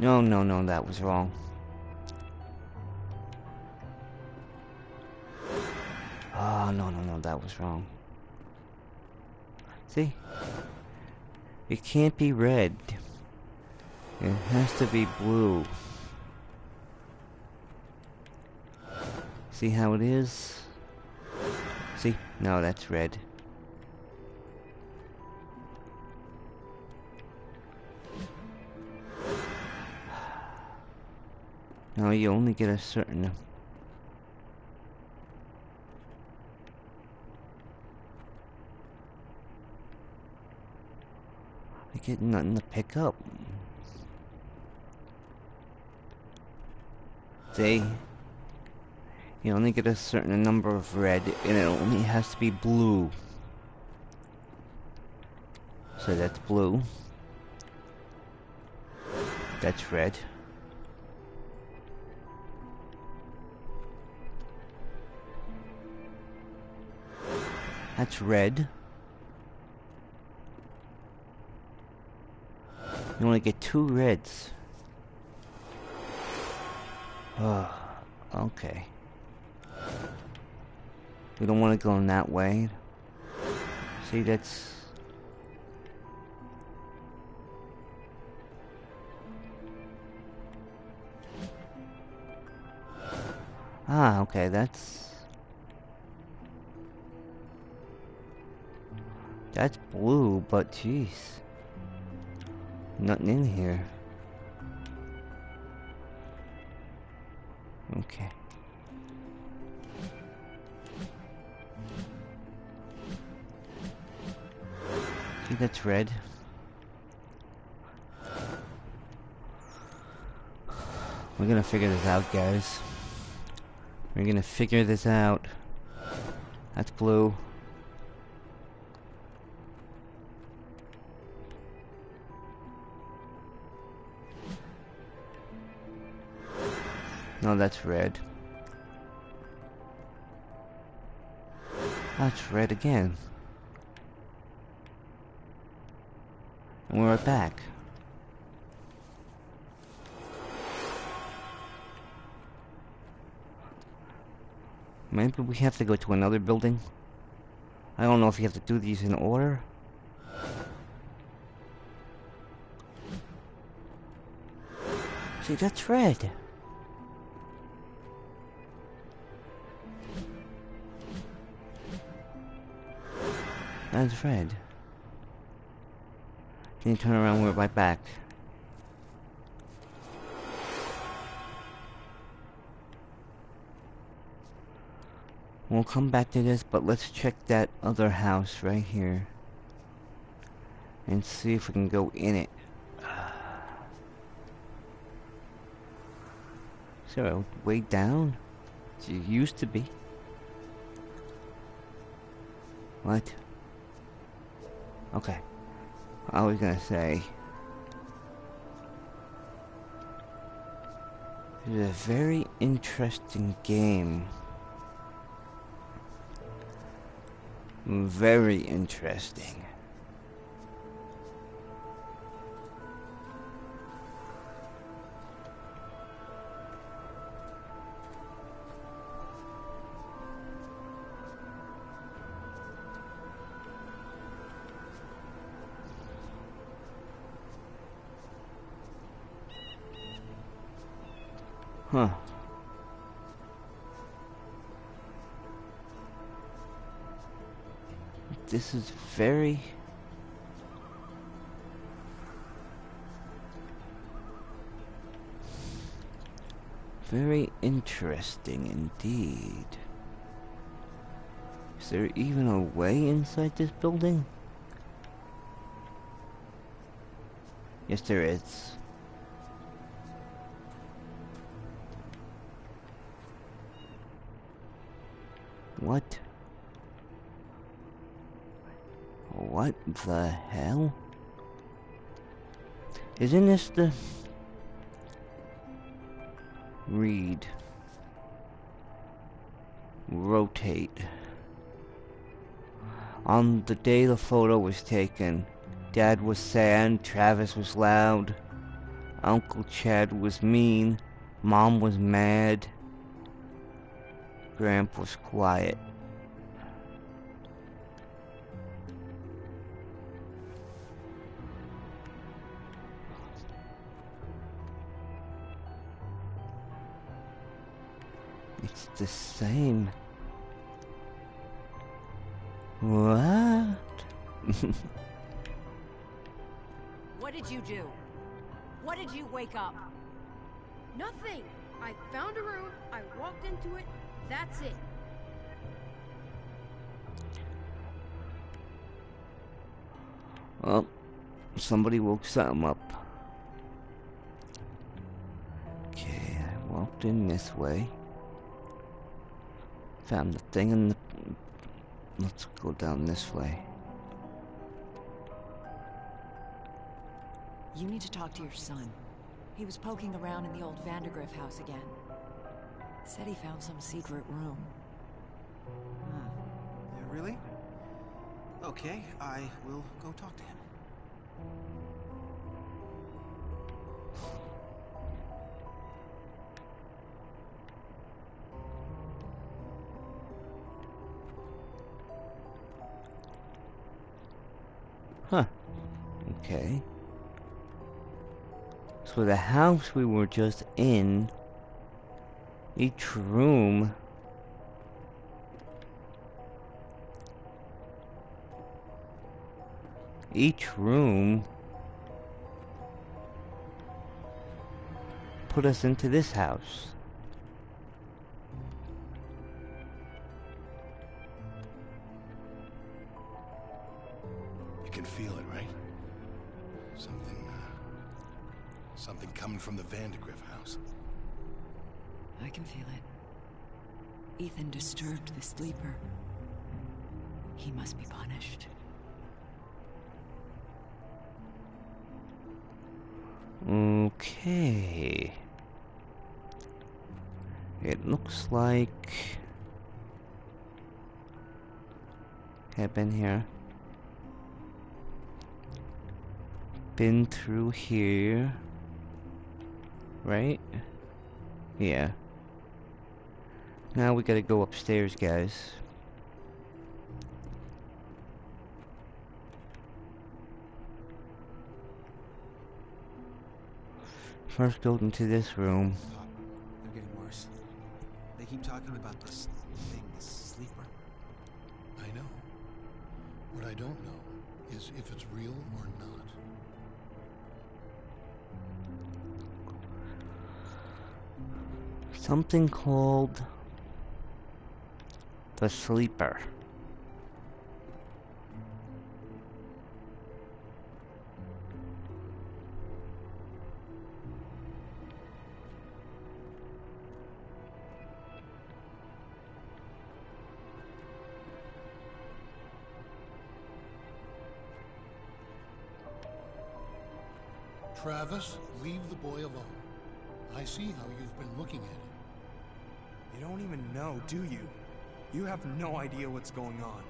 No, no, no, that was wrong. Oh, no, no, no, that was wrong. See? It can't be red. It has to be blue. See how it is? See? No, that's red. No, you only get a certain... I get nothing to pick up. See? You only get a certain number of red, and it only has to be blue. So that's blue. That's red. That's red. You only get two reds. Oh, okay. We don't want to go in that way. See, that's... Ah, okay, that's... blue, but jeez. Nothing in here. Okay. That's red. We're gonna figure this out, guys. We're gonna figure this out. That's blue. No, that's red. That's red again. And we're back. Maybe we have to go to another building. I don't know if you have to do these in order. See, that's red. That's Fred. Can you turn around? We're right back. We'll come back to this, but let's check that other house right here. And see if we can go in it. So, way down? It used to be. What? Okay. I was gonna say... It's a very interesting game. Very interesting. Huh. This is very... Very interesting indeed. Is there even a way inside this building? Yes, there is. What the hell? Isn't this the... Read. Rotate. On the day the photo was taken, Dad was sad, Travis was loud. Uncle Chad was mean. Mom was mad. Gramp was quiet. The same. What? What did you do? What did you wake up? Nothing. I found a room, I walked into it, that's it. Well, somebody woke something up. Okay, I walked in this way. Found the thing in the... Let's go down this way. You need to talk to your son. He was poking around in the old Vandergriff house again. Said he found some secret room. Yeah, really? Okay, I will go talk to him. Okay. So the house we were just in, each room each room put us into this house. Something, uh, something coming from the Vandergriff house. I can feel it. Ethan disturbed the sleeper. He must be punished. Okay. It looks like I've been here. Been through here. Right? Yeah. Now we gotta go upstairs, guys. First go into this room. They're getting worse. They keep talking about this thing, this sleeper. I know. What I don't know is if it's real or not. Something called the sleeper. Travis, leave the boy alone. I see how you've been looking at him. You don't even know, do you? You have no idea what's going on.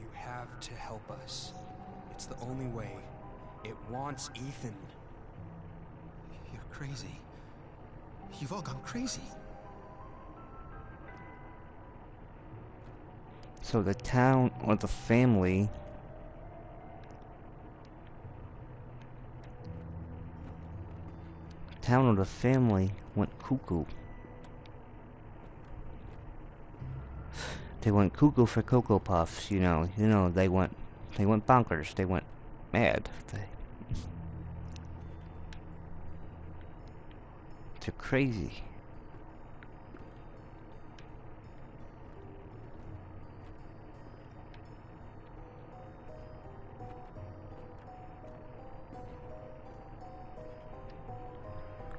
You have to help us. It's the only way. It wants Ethan. You're crazy. You've all gone crazy. So the town or the family town or the family went cuckoo. They went cuckoo for Cocoa Puffs, you know, you know, they went they went bonkers, they went mad. They They're crazy.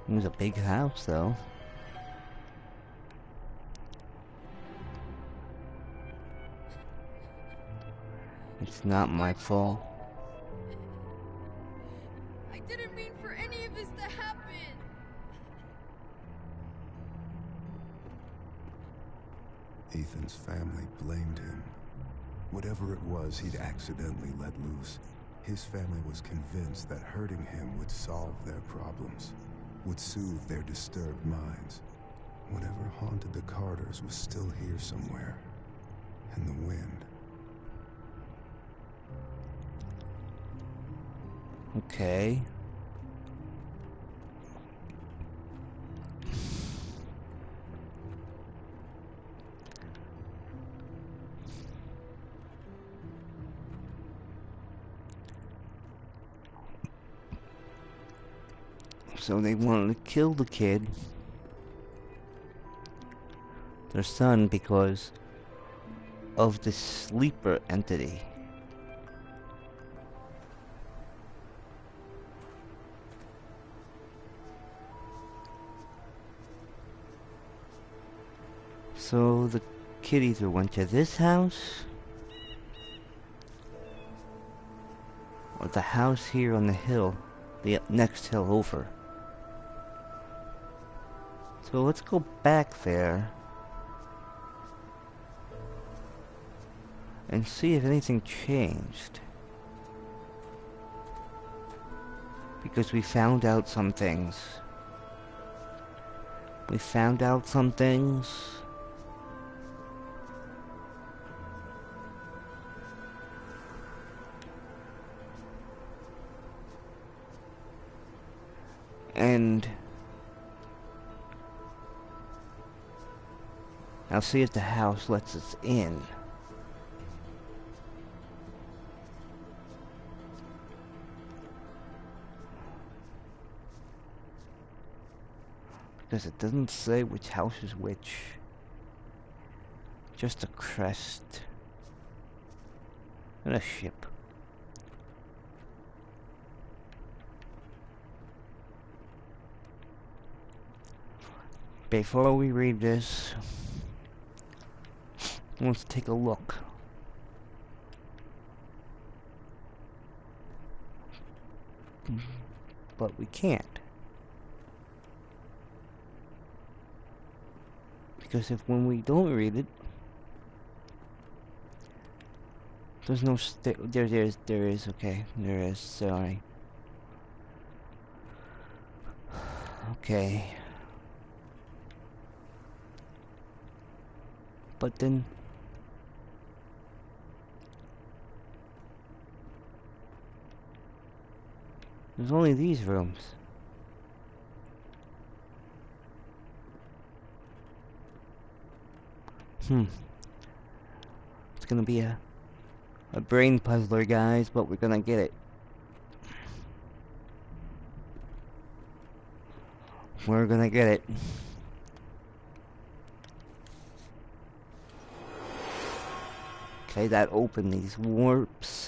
It was a big house, though. It's not my fault. Whatever it was he'd accidentally let loose, his family was convinced that hurting him would solve their problems, would soothe their disturbed minds. Whatever haunted the Carters was still here somewhere, in the wind. Okay. So they wanted to kill the kid, their son, because of the sleeper entity. So the kid either went to this house or the house here on the hill, the next hill over. So let's go back there and see if anything changed. Because we found out some things. We found out some things. And I'll see if the house lets us in. Because it doesn't say which house is which. Just a crest. And a ship. Before we read this, let's take a look. But we can't. Because if when we don't read it, there's no st there there's there is okay there is sorry okay but then there's only these rooms. Hmm. It's gonna be a a brain puzzler guys but we're gonna get it. We're gonna get it. Okay, that opened these warps.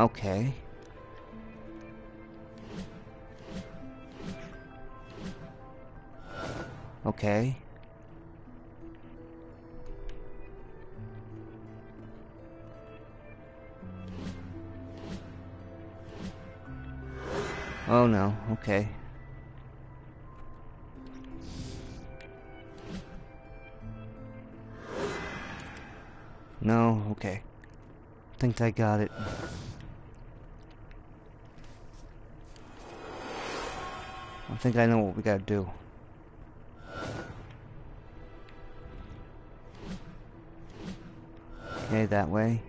Okay. Okay. Oh no, okay. No, okay. Think I got it. I think I know what we gotta do. Okay, that way.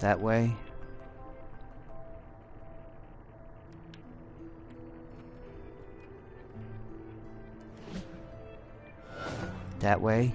That way. That way.